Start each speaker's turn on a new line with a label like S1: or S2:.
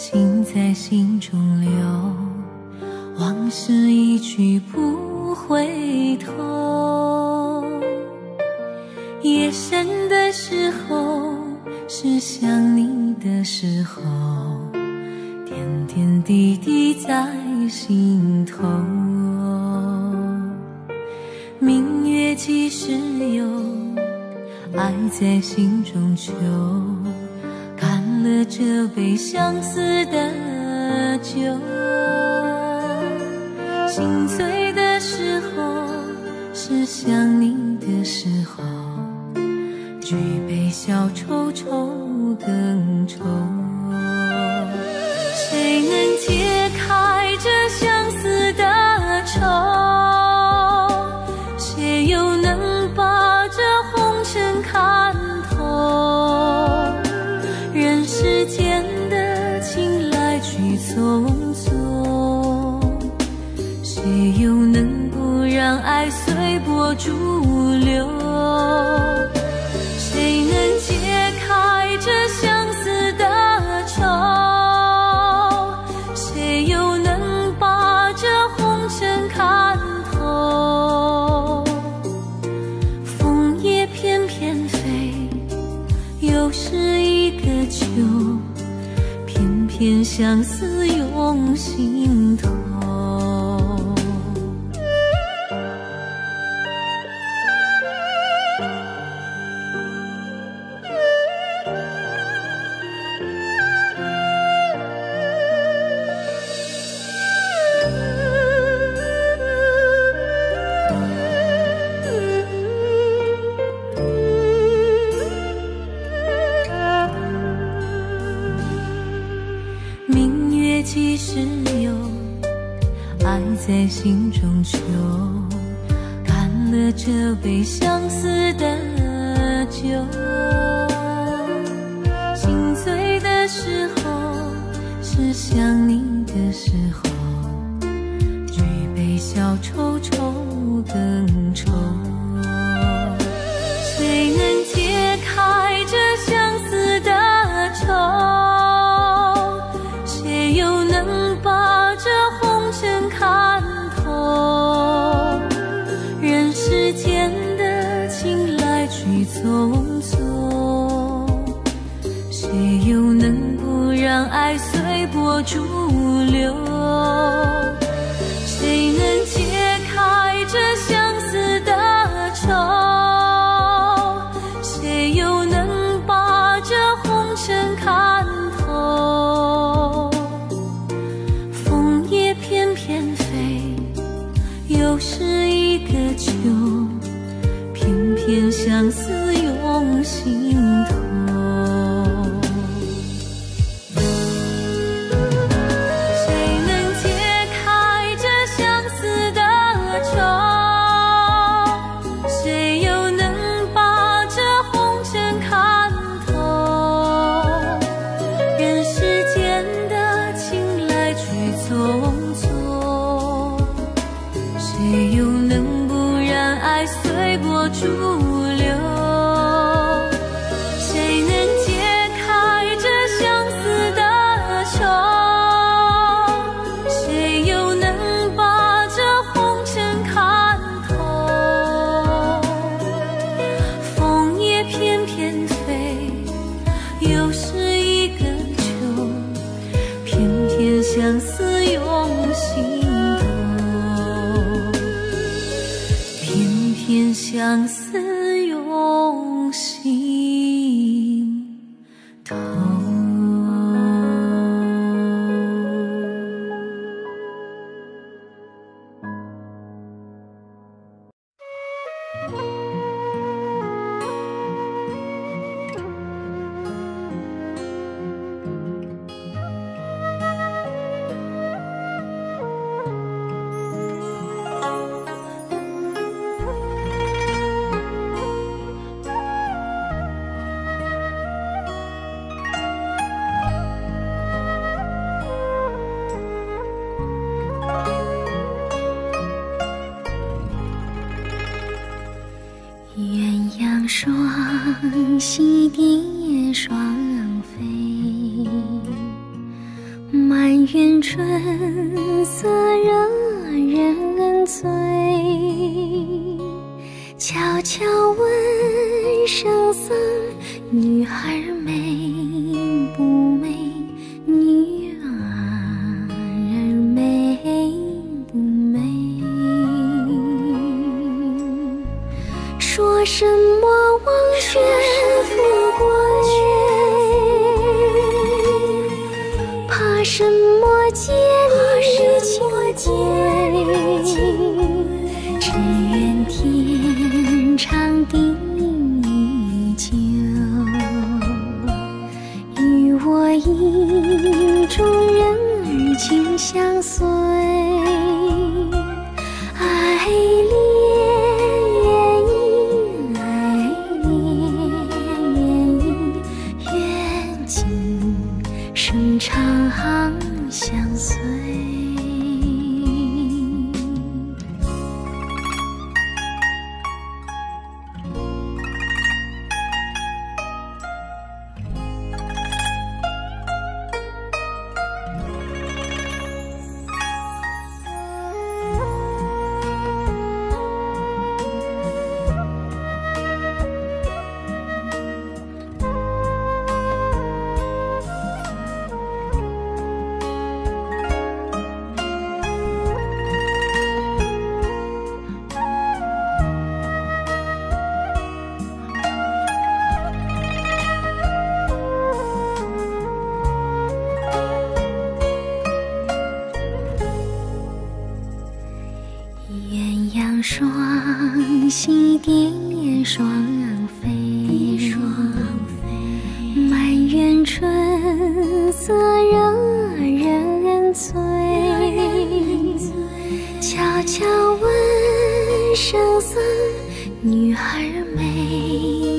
S1: 情在心中留，往事一去不回头。夜深的时候，是想你的时候，点点滴滴在心头。明月几时有？爱在心中求。这杯相思的酒，心碎的时候，是想你的时候。举杯消愁愁更愁，匆匆，谁又能不让爱随波逐流？相思涌心头。爱在心中求。干了这杯相思的酒，心醉的时候，是想你的时随波逐流？谁能解开这相思的愁？谁又能把这红尘看透？枫叶翩翩飞，又是一个秋，偏偏相思随相思。
S2: 双栖蝶双飞，满园春色惹人醉，悄悄问圣僧：女儿美不什么王权富贵？怕什么千里情？只愿天长地久，双栖蝶双飞，满园春色惹人醉。悄悄问圣僧：女儿美？